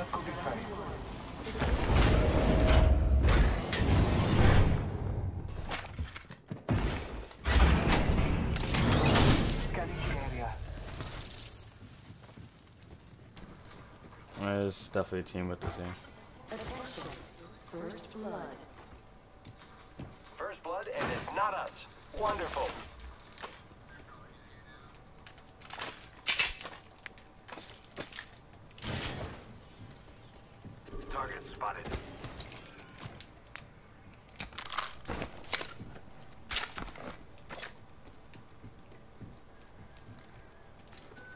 Let's go this way. Scanning. There's definitely a team with the team. First blood. First blood, and it's not us. Wonderful. Target spotted.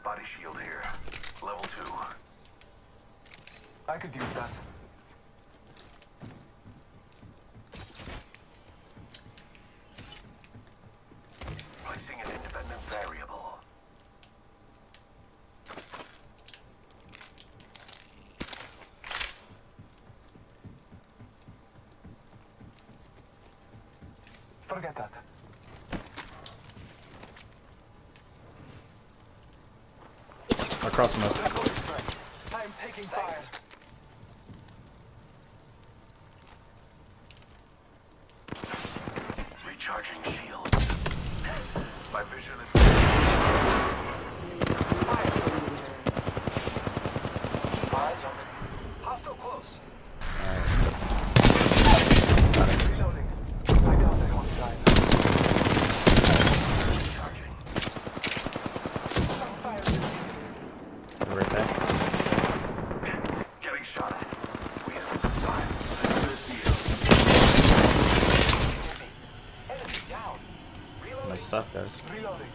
Body shield here. Level two. I could use that. Placing an independent variable. Forget that. Across from us. Let's go this way. I'm taking fire. Recharging shields. My vision is Keep eyes on the hostile close. Reloading. I downed a hostile. Recharging. Shots fired. Right there. Getting shot at. We have the sign. This Enemy down. Reloading. Nice stuff, guys. Reloading.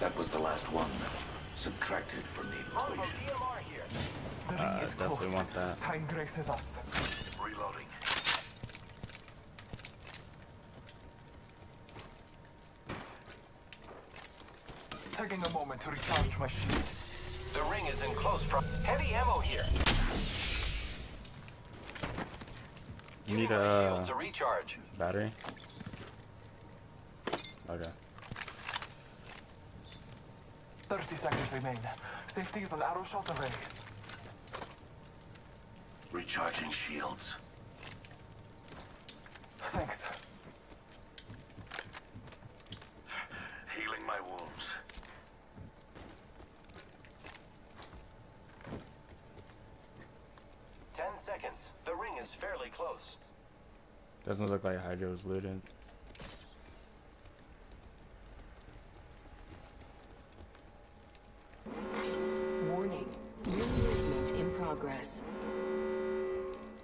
That was the last one. Subtracted from the equation. DMR here. The ring Uh, definitely close. want that. Time graces us. Reloading. Taking a moment to recharge my shields. The ring is in close pro- Heavy ammo here. You need a a recharge. battery. Okay. 30 seconds remain. Safety is an arrow shot away. Recharging shields. Thanks. Healing my wounds. Ten seconds. The ring is fairly close. Doesn't look like Hydro's was looted. Warning. New movement in progress.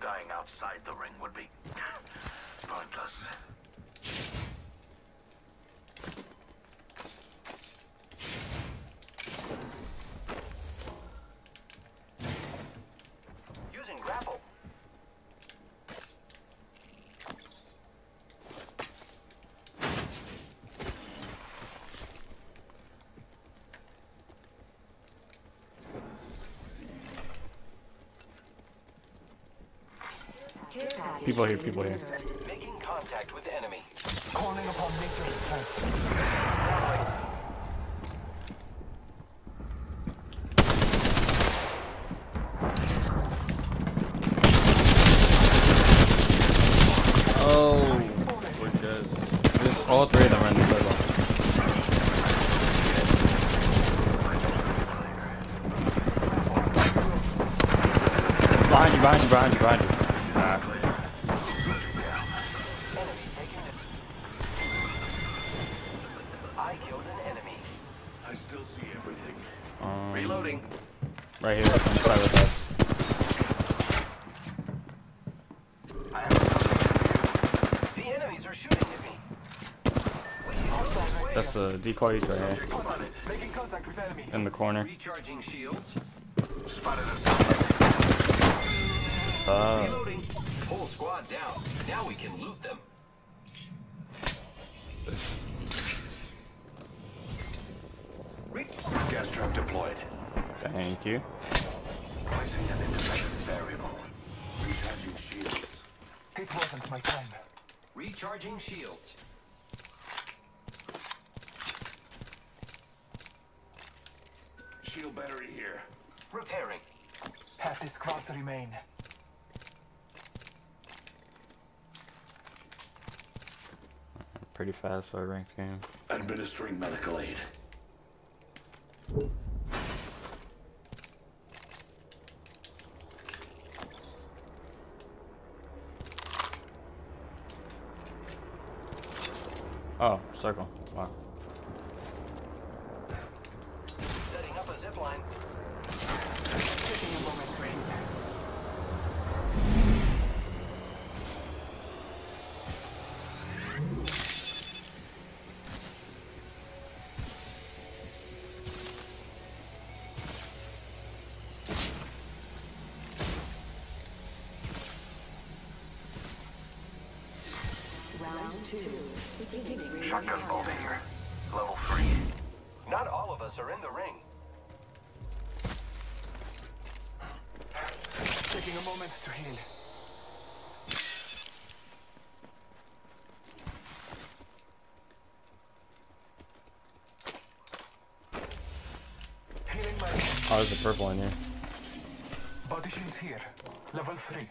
Dying outside the ring would be pointless. Using grapple. Care package People here, people here. Making contact with enemy. Calling upon nature's strength. Oh, we're good. This, all three of them are in the circle. Behind you, behind you, behind you, behind you. I have a subject. The enemies are shooting at me. We can go this way. That's the decoy right here Making contact with enemy. in the corner. Recharging shields. Spotted a. Stop. Reloading. Whole squad down. Now we can loot them. Re- Gas trap deployed. Thank you. Recharging shields. Shield battery here. Repairing. Half the squads remain. Pretty fast for a ranked game. Administering medical aid. Oh, circle. Wow. Shotgun bolt countdown. here. Level 3. Not all of us are in the ring. Taking a moment to heal. Healing my Oh, there's a purple in here. body shields here. Level 3.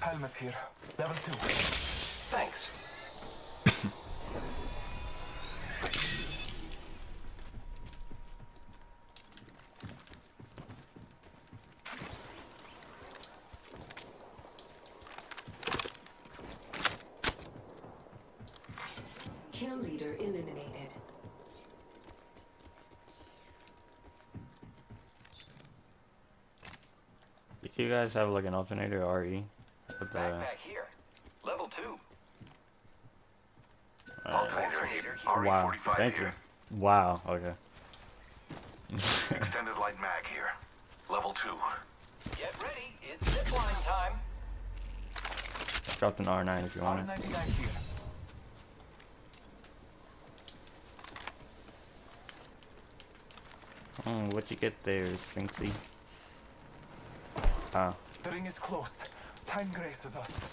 Helmet here. Level 2. Thanks. Kill leader eliminated. Do you guys have like an alternator or RE? With the, Backpack here. Level two. uh, Alternator here. wow. RE45 Thank here. you. Wow. Okay. Extended light mag here. Level 2. Get ready. It's zip line time. Dropped an R9 if you want it. R99 here. Mm, what you get there, Sphinxy? Ah, The ring is close. Time graces us.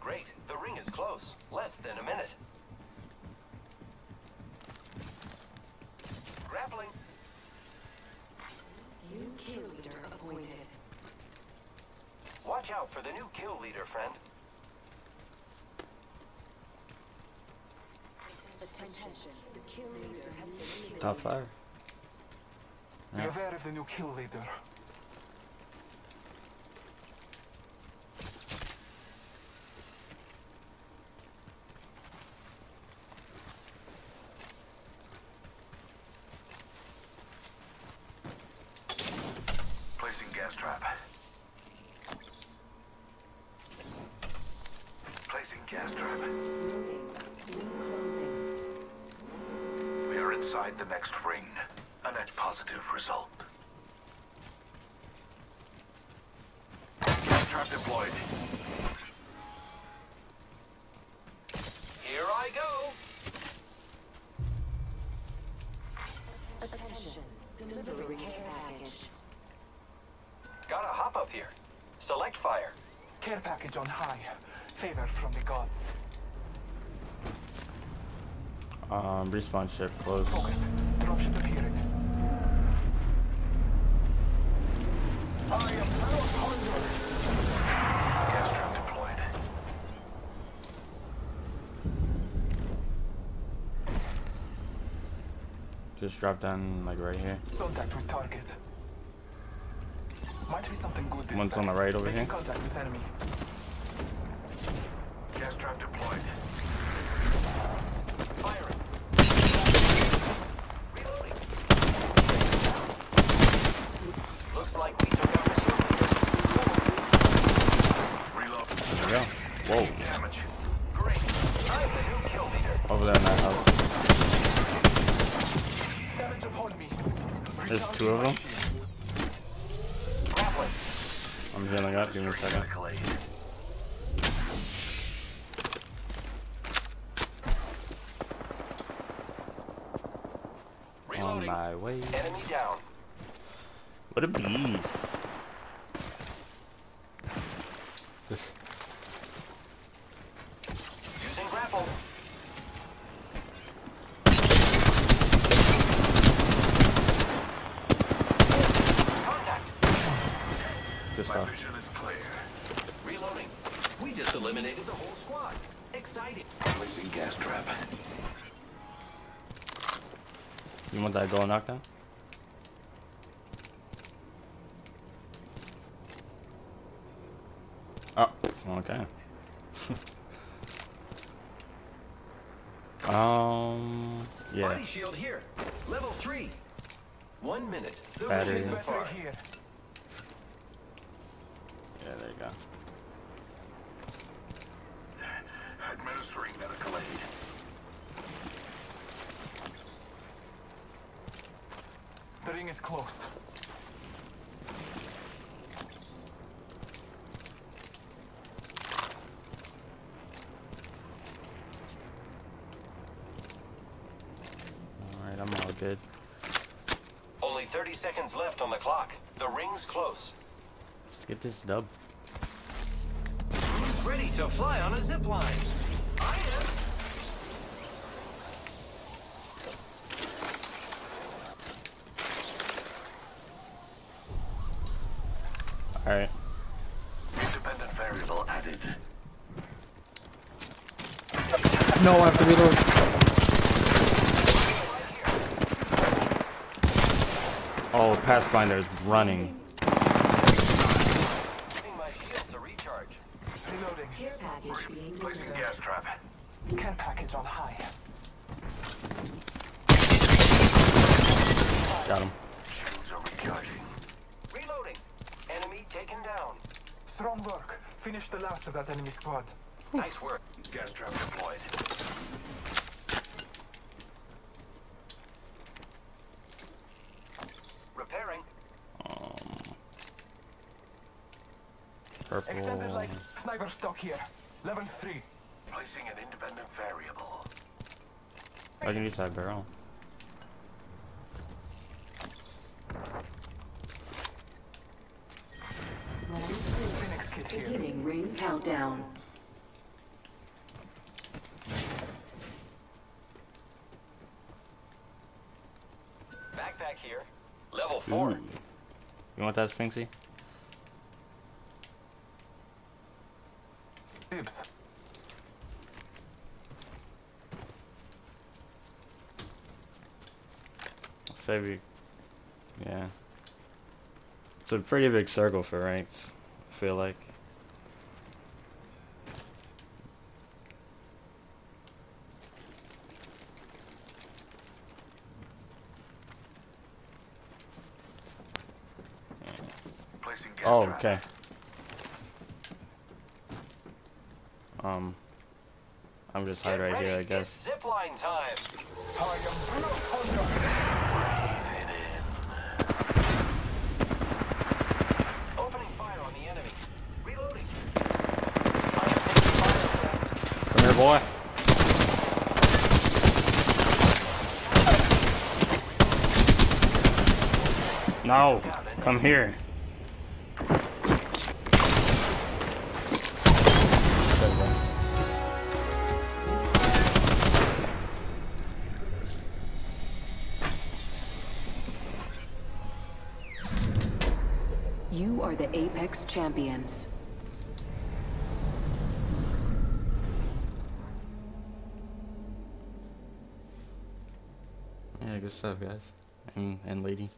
Great. The ring is close. Less than a minute. Grappling. New kill leader appointed. Watch out for the new kill leader, friend. Attention. The kill leader has been eliminated. Top five. Be Yeah. aware of the new kill leader. Placing gas trap. Placing gas trap. Warning. Ring closing. We inside the next ring. A net positive result. Gas trap deployed. Here I go. Attention. Delivering care package. Gotta hop up here. Select fire. Care package on high. Favor from the gods. Um, respawn ship close. Focus. Dropship appearing. I am Lord Hunger. Deployed. Just drop down like right here. Contact with target. Might be something good this One's time. on the right over Making here. contact with enemy. go. Whoa. Over there in that house. There's two of them. I'm healing up, give me a second. On my way. Enemy down. What a beast. That gold knockdown? Oh, okay. um, yeah. Body shield here. Level three. One minute. The Battery. ring isn't far. here. Yeah, there you go. Administering medical aid. The ring is close. Alright, I'm all good. Only 30 seconds left on the clock. The ring's close. Let's get this dub. Who's ready to fly on a zip line? I am. Alright. Independent variable added. No, I have to reload. Oh, Pathfinder's running. My shield to recharge. Reloading. Care package being Placing delivered. gas trap. Care package on high. Got him. Shields are recharging. Reloading. Enemy taken down. Strong work. Finish the last of that enemy squad. Nice work. Gas trap deployed. Repairing. Um, purple. Extended light. Sniper stock here. Level 3. Placing an independent variable. I can use that barrel. Round two. Phoenix here. Beginning ring countdown. Backpack here. Level four. Ooh. You want that, Sphinxy? Dibs. Save you. Yeah. It's a pretty big circle for ranks. I feel like. Placing gas Oh, trap. Okay. Um, I'm just hide right ready. here, I It's guess. zip line time. I am Blue Thunder. Opening fire on the enemy. Reloading. Come here, boy. No, come here. You are the Apex Champions. Yeah, good stuff, guys. And, and lady.